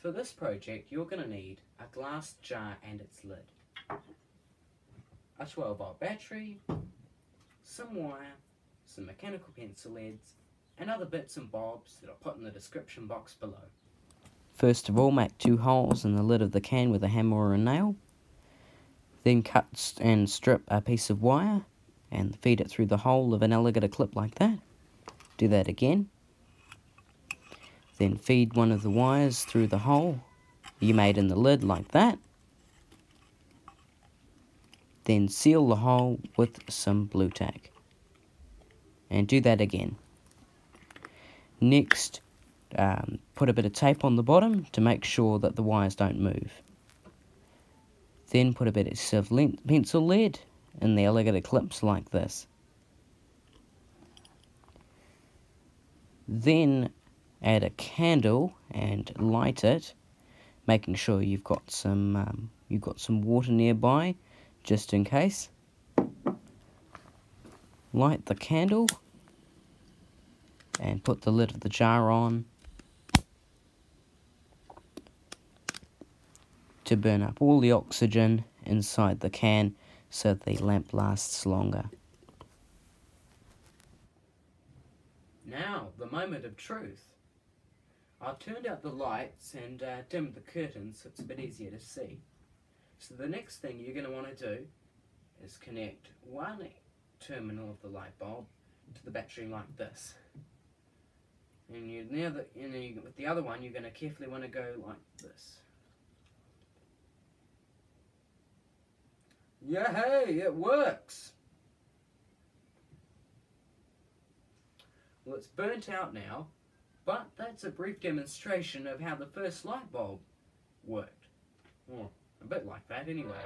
For this project, you're going to need a glass jar and its lid, a 12 volt battery, some wire, some mechanical pencil leads, and other bits and bobs that I'll put in the description box below. First of all, make two holes in the lid of the can with a hammer or a nail. Then cut and strip a piece of wire and feed it through the hole of an alligator clip like that. Do that again. Then feed one of the wires through the hole you made in the lid like that. Then seal the hole with some blue tack. And do that again. Next, um, put a bit of tape on the bottom to make sure that the wires don't move. Then put a bit of pencil lead in the alligator clips like this. Then add a candle and light it, making sure you've got some um, you've got some water nearby, just in case. Light the candle and put the lid of the jar on to burn up all the oxygen inside the can so the lamp lasts longer. Now, the moment of truth. I've turned out the lights and uh, dimmed the curtains so it's a bit easier to see. So the next thing you're going to want to do is connect one terminal of the light bulb to the battery like this. And you now that you know you, with the other one you're going to carefully want to go like this. Hey, it works. Well, it's burnt out now, but that's a brief demonstration of how the first light bulb worked. Well, a bit like that anyway.